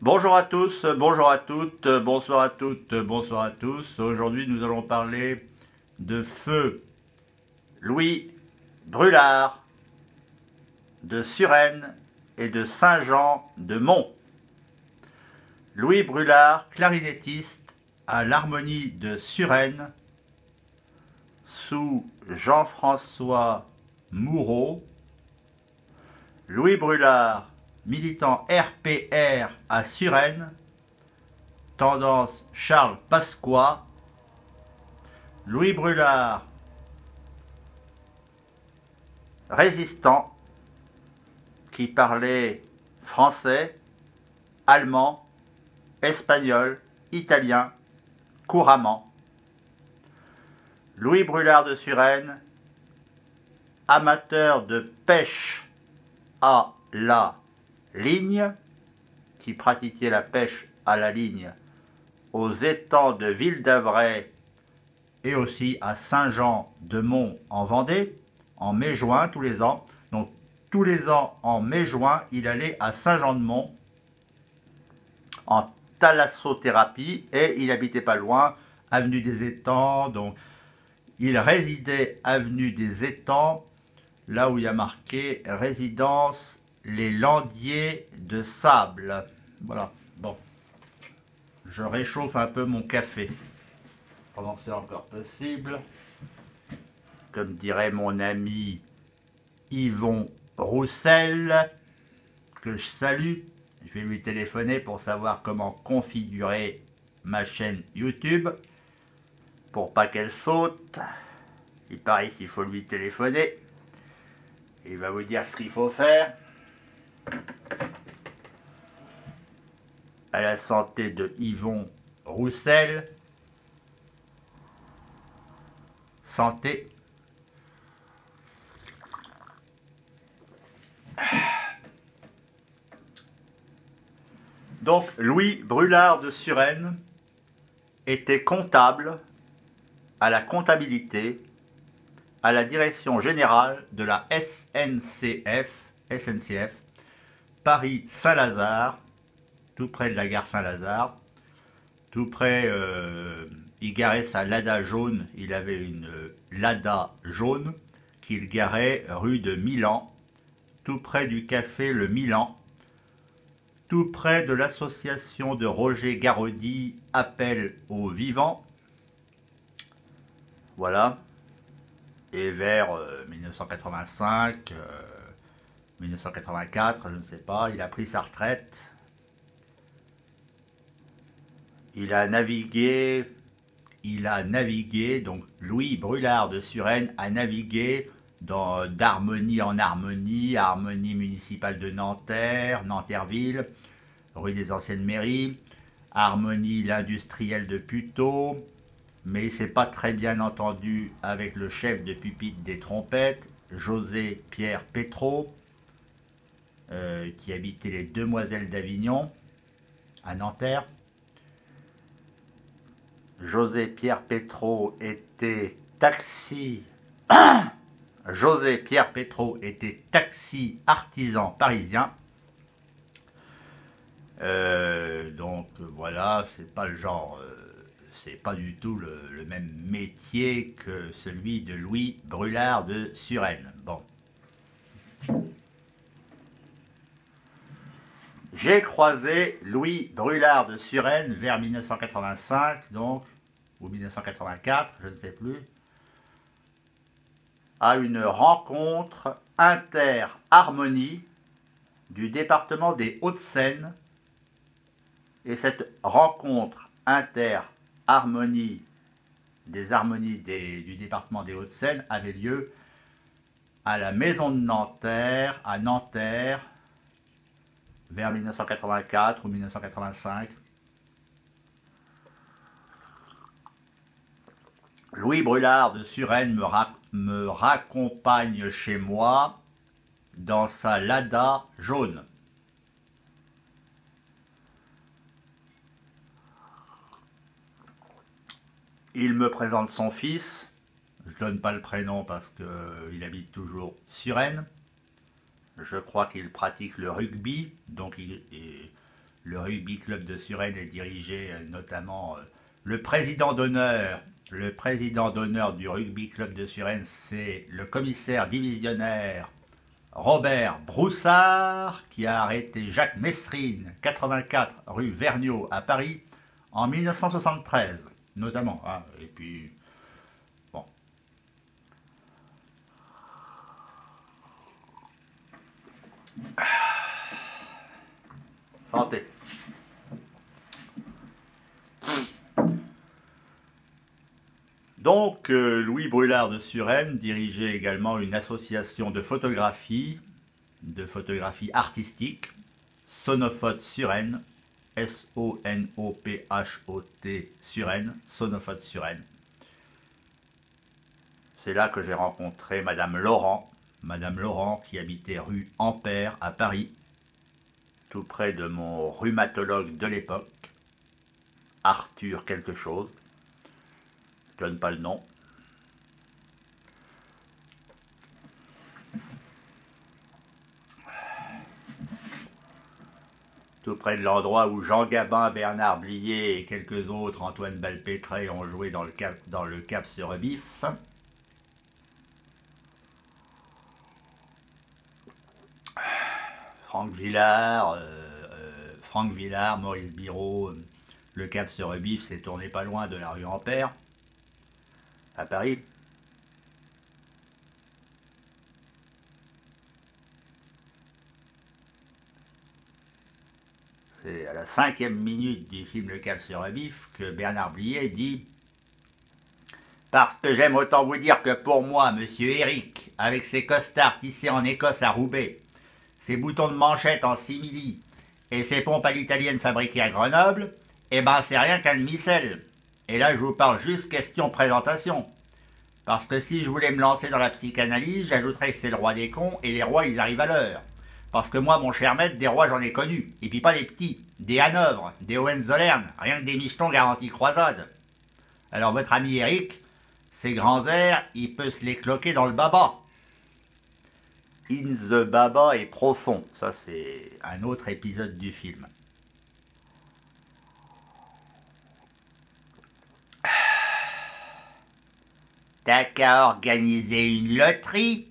Bonjour à tous, bonjour à toutes, bonsoir à toutes, bonsoir à tous. Aujourd'hui, nous allons parler de feu Louis Brulard de Suresnes et de Saint-Jean de Mont. Louis Brulard, clarinettiste à l'harmonie de Suresnes sous Jean-François Moureau. Louis Brulard, militant RPR à Suresnes, tendance Charles Pasqua, Louis Brulard, résistant, qui parlait français, allemand, espagnol, italien, couramment. Louis Brulard de Suresnes, amateur de pêche à la ligne, qui pratiquait la pêche à la ligne aux étangs de Ville d'Avray et aussi à Saint-Jean-de-Mont en Vendée, en mai-juin tous les ans. Donc tous les ans en mai-juin, il allait à Saint-Jean-de-Mont en thalassothérapie et il habitait pas loin, avenue des Étangs. Donc il résidait avenue des Étangs, là où il y a marqué résidence les landiers de sable. Voilà, bon. Je réchauffe un peu mon café. Pendant que c'est encore possible. Comme dirait mon ami Yvon Roussel, que je salue. Je vais lui téléphoner pour savoir comment configurer ma chaîne YouTube. Pour pas qu'elle saute. Il paraît qu'il faut lui téléphoner. Il va vous dire ce qu'il faut faire. À la santé de Yvon Roussel. Santé. Donc Louis Brulard de Suresnes était comptable à la comptabilité à la direction générale de la SNCF, SNCF Paris-Saint-Lazare, tout près de la gare Saint-Lazare, tout près, euh, il garait sa Lada jaune, il avait une euh, Lada jaune qu'il garait rue de Milan, tout près du café Le Milan, tout près de l'association de Roger Garaudy, Appel aux vivants. Voilà. Et vers 1985, euh, 1984, je ne sais pas, il a pris sa retraite. Il a navigué, il a navigué, donc Louis Brulard de Suresnes a navigué d'harmonie en harmonie, harmonie municipale de Nanterre, Nanterville, rue des anciennes mairies, harmonie l'industriel de Puteaux, mais il s'est pas très bien entendu avec le chef de pupitre des trompettes, José Pierre Pétro, euh, qui habitait les Demoiselles d'Avignon, à Nanterre. José Pierre Pétro était taxi. José Pierre Pétro était taxi artisan parisien. Euh, donc voilà, c'est pas le genre, euh, c'est pas du tout le, le, même métier que celui de Louis Brulard de Suresnes. Bon. J'ai croisé Louis Brulard de Suresnes vers 1985, donc, ou 1984, je ne sais plus, à une rencontre inter-harmonie du département des Hauts-de-Seine. Et cette rencontre inter-harmonie des harmonies du département des Hauts-de-Seine avait lieu à la maison de Nanterre, à Nanterre, vers 1984 ou 1985. Louis Brulard de Suresnes me, raccompagne chez moi dans sa Lada jaune. Il me présente son fils, je ne donne pas le prénom parce qu'il habite toujours Suresnes. Je crois qu'il pratique le rugby, donc Le rugby club de Suresnes est dirigé euh, notamment euh, le président d'honneur. Le président d'honneur du rugby club de Suresnes, c'est le commissaire divisionnaire Robert Broussard, qui a arrêté Jacques Messrine, 84 rue Vergniaud à Paris, en 1973, notamment. Hein. et puis, bon. Santé. Donc, euh, Louis Brulard de Suresnes dirigeait également une association de photographie, de photographie artistique, Sonophot Suresnes, S-O-N-O-P-H-O-T Suresnes, Sonophot Suresnes. C'est là que j'ai rencontré Madame Laurent, Madame Laurent qui habitait rue Ampère à Paris, tout près de mon rhumatologue de l'époque, Arthur quelque chose je donne pas le nom. Tout près de l'endroit où Jean Gabin, Bernard Blier et quelques autres, Antoine Balpétré, ont joué dans le cap, dans le cap sur Bif. Franck Villard, euh, euh, Villard, Maurice Biro, le cap sur Bif s'est tourné pas loin de la rue Ampère à Paris. C'est à la cinquième minute du film Le Cap sur un bif que Bernard Blier dit Parce que j'aime autant vous dire que pour moi, monsieur Eric, avec ses costards tissés en Écosse à Roubaix, ses boutons de manchette en simili et ses pompes à l'italienne fabriquées à Grenoble, eh ben c'est rien qu'un demi-sel. Et là, je vous parle juste question présentation. Parce que si je voulais me lancer dans la psychanalyse, j'ajouterais que c'est le roi des cons et les rois, ils arrivent à l'heure. Parce que moi, mon cher maître, des rois, j'en ai connu. Et puis pas des petits, des Hanovre, des Hohenzollern, rien que des michetons garantis croisade. Alors votre ami Eric, ces grands airs, il peut se les cloquer dans le baba. In the baba est profond. Ça, c'est un autre épisode du film. T'as qu'à organiser une loterie.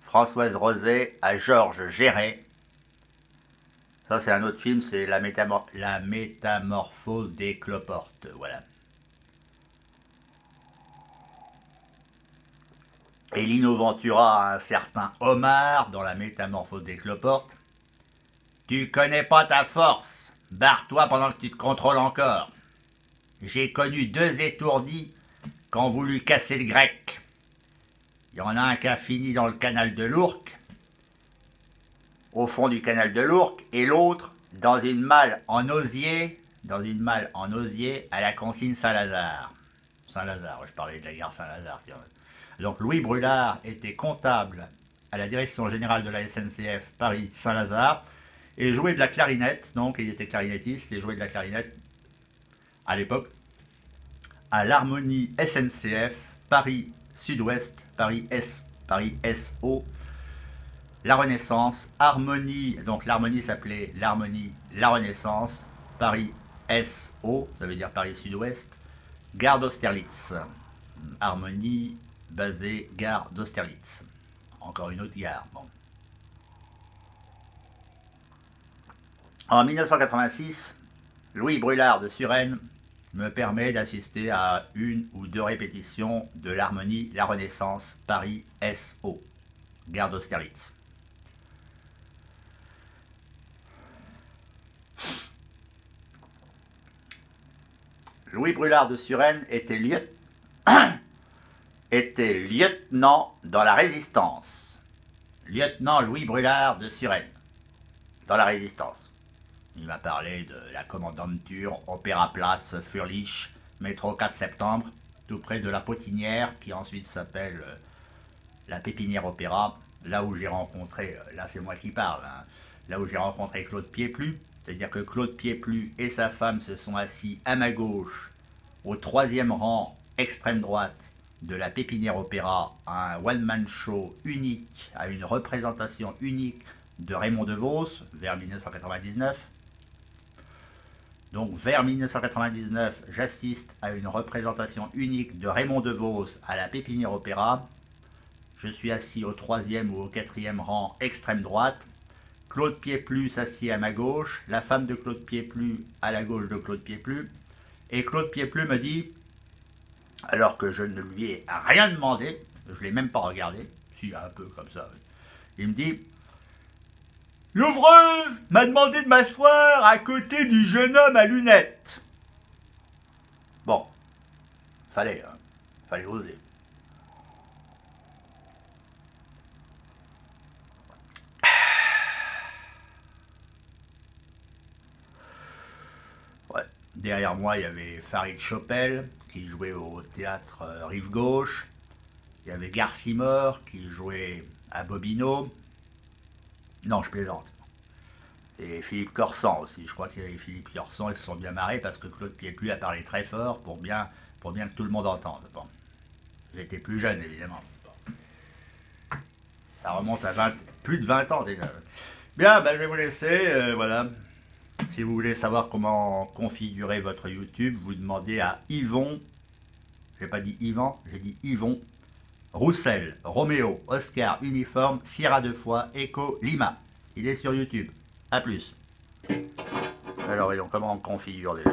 Françoise Roset à Georges Géret. Ça, c'est un autre film, c'est la, métamorphose des cloportes. Voilà. Et Ventura a un certain Omar dans la métamorphose des cloportes. Tu connais pas ta force. Barre-toi pendant que tu te contrôles encore. J'ai connu deux étourdis ont voulu casser le grec. Il y en a un qui a fini dans le canal de l'Ourcq, au fond du canal de l'Ourcq, et l'autre dans une malle en osier, dans une malle en osier à la consigne Saint-Lazare. Saint-Lazare, je parlais de la gare Saint-Lazare. Donc Louis Brulard était comptable à la direction générale de la SNCF Paris-Saint-Lazare et jouait de la clarinette, donc il était clarinettiste et jouait de la clarinette à l'époque à l'harmonie SNCF Paris Sud-Ouest, Paris S, Paris SO, la Renaissance, Harmonie, donc l'harmonie s'appelait l'harmonie La Renaissance, Paris SO, ça veut dire Paris Sud-Ouest, gare d'Austerlitz, harmonie basée gare d'Austerlitz, encore une autre gare. Bon. En 1986, Louis Brulard de Suresnes me permet d'assister à une ou deux répétitions de l'harmonie La Renaissance Paris SO, gare d'Austerlitz. Louis Brulard de Suresnes était, était lieutenant dans la Résistance. Lieutenant Louis Brulard de Suresnes, dans la Résistance. Il m'a parlé de la commandanture Opéra Place Furlich, métro 4 septembre, tout près de la Potinière, qui ensuite s'appelle euh, la Pépinière Opéra, là où j'ai rencontré, euh, là c'est moi qui parle, hein, là où j'ai rencontré Claude Pieplu, c'est-à-dire que Claude Pieplu et sa femme se sont assis à ma gauche, au troisième rang extrême droite de la Pépinière Opéra, à un one-man show unique, à une représentation unique de Raymond DeVos vers 1999. Donc vers 1999, j'assiste à une représentation unique de Raymond DeVos à la Pépinière Opéra. Je suis assis au troisième ou au quatrième rang extrême droite. Claude Pieplu s'assied à ma gauche, la femme de Claude Pieplu à la gauche de Claude Pieplu. Et Claude Pieplu me dit, alors que je ne lui ai rien demandé, je ne l'ai même pas regardé, si un peu comme ça, il me dit L'ouvreuse m'a demandé de m'asseoir à côté du jeune homme à lunettes. Bon, fallait, hein, fallait oser. Ouais. Derrière moi, il y avait Farid Chopel qui jouait au théâtre euh, Rive Gauche. Il y avait Garcimore qui jouait à Bobino. Non, je plaisante. Et Philippe Corsan aussi. Je crois qu'il y avait Philippe Corsan, ils se sont bien marrés parce que Claude Pietlu a parlé très fort pour bien, que tout le monde entende. Bon. J'étais plus jeune, évidemment. Ça remonte à 20, plus de 20 ans déjà. Bien, ben, je vais vous laisser. Euh, voilà. Si vous voulez savoir comment configurer votre YouTube, vous demandez à Yvon. J'ai pas dit Yvan, j'ai dit Yvon. Roussel, Roméo, Oscar, Uniforme, Sierra deux fois, Echo, Lima. Il est sur YouTube. A plus. Alors voyons comment on configure déjà.